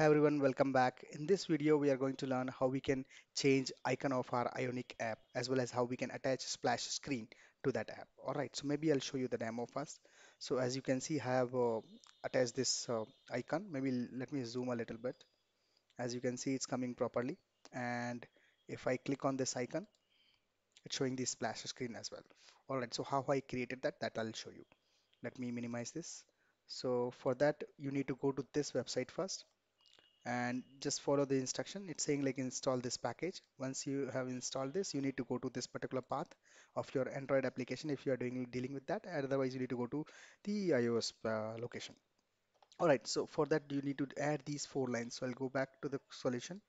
Hi everyone, welcome back. In this video, we are going to learn how we can change icon of our Ionic app as well as how we can attach splash screen to that app. All right, so maybe I'll show you the demo first. So as you can see, I have uh, attached this uh, icon. Maybe let me zoom a little bit. As you can see, it's coming properly. And if I click on this icon, it's showing the splash screen as well. All right, so how I created that, that I'll show you. Let me minimize this. So for that, you need to go to this website first and just follow the instruction. It's saying like install this package. Once you have installed this you need to go to this particular path of your android application if you are doing dealing with that. Otherwise you need to go to the ios uh, location. All right so for that you need to add these four lines. So i'll go back to the solution.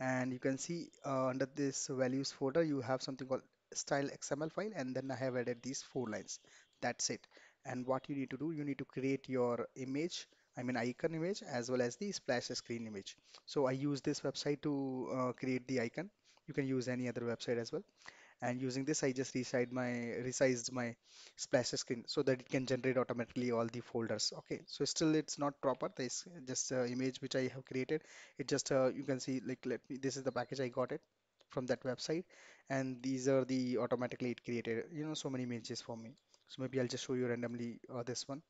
And you can see uh, under this values folder you have something called style xml file and then i have added these four lines. That's it. And what you need to do you need to create your image i mean icon image as well as the splash screen image. So i use this website to uh, create the icon. You can use any other website as well. And using this I just resized my resized my splash screen so that it can generate automatically all the folders. Okay. So still it's not proper. This just uh, image which I have created it just uh, you can see like let me this is the package I got it from that website. And these are the automatically it created you know so many images for me. So maybe I'll just show you randomly uh, this one.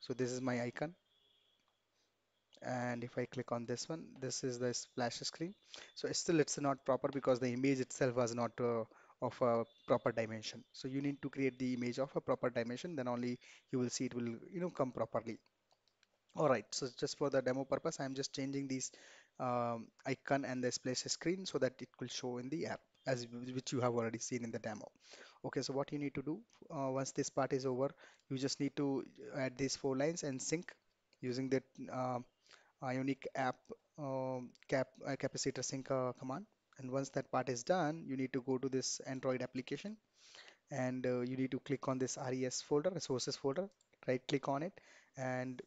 So this is my icon and if I click on this one this is the splash screen. So it's still it's not proper because the image itself was not uh, of a proper dimension. So you need to create the image of a proper dimension then only you will see it will you know come properly. All right so just for the demo purpose I'm just changing these um, icon and the splash screen so that it will show in the app as which you have already seen in the demo. Okay so what you need to do uh, once this part is over you just need to add these four lines and sync using that uh, Ionic app um, cap uh, capacitor sync uh, command. And once that part is done, you need to go to this Android application and uh, you need to click on this RES folder, resources folder, right click on it and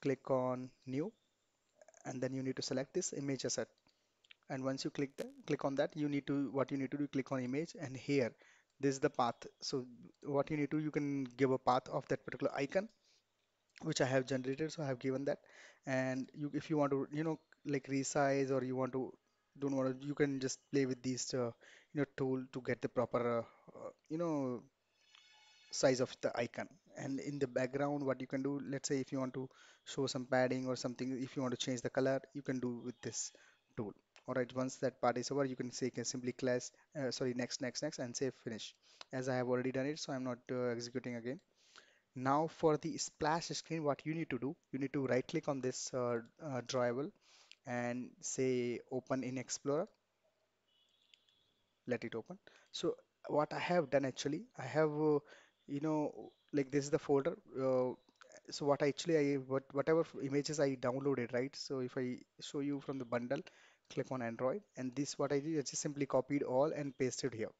click on new and then you need to select this image asset. And once you click the, click on that, you need to what you need to do click on image and here this is the path. So what you need to you can give a path of that particular icon which I have generated. So I have given that. And you, if you want to, you know, like resize or you want to, don't want to, you can just play with these, uh, you know, tool to get the proper, uh, uh, you know, size of the icon. And in the background, what you can do, let's say if you want to show some padding or something, if you want to change the color, you can do with this tool. All right, once that part is over, you can say, can simply class, uh, sorry, next, next, next, and say finish. As I have already done it, so I'm not uh, executing again. Now for the splash screen, what you need to do, you need to right click on this uh, uh, drawable and say open in Explorer, let it open. So what I have done actually, I have, uh, you know, like this is the folder. Uh, so what I actually, I what whatever images I downloaded, right? So if I show you from the bundle, click on Android, and this what I did, I just simply copied all and pasted here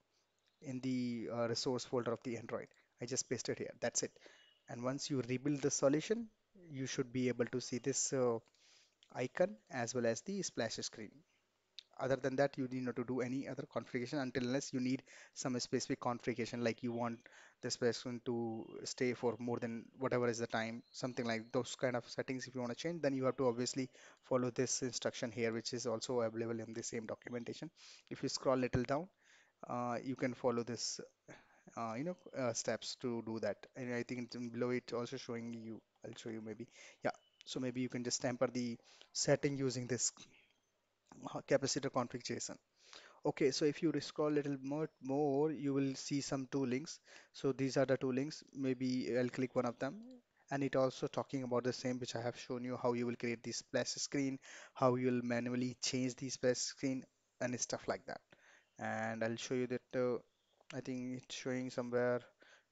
in the uh, resource folder of the Android. I just pasted here. That's it. And once you rebuild the solution, you should be able to see this uh, icon as well as the splash screen. Other than that, you need not to do any other configuration until unless you need some specific configuration, like you want this person to stay for more than whatever is the time, something like those kind of settings. If you want to change, then you have to obviously follow this instruction here, which is also available in the same documentation. If you scroll little down, uh, you can follow this uh, you know uh, steps to do that. And I think below it also showing you I'll show you maybe. Yeah so maybe you can just temper the setting using this uh, capacitor config JSON. Okay so if you scroll a little more more you will see some two links. So these are the two links. Maybe I'll click one of them. And it also talking about the same which I have shown you how you will create the splash screen how you'll manually change the splash screen and stuff like that. And I'll show you that uh, I think it's showing somewhere.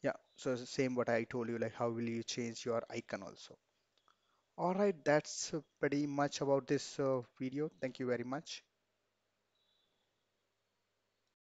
Yeah so it's the same what I told you like how will you change your icon also. All right that's uh, pretty much about this uh, video. Thank you very much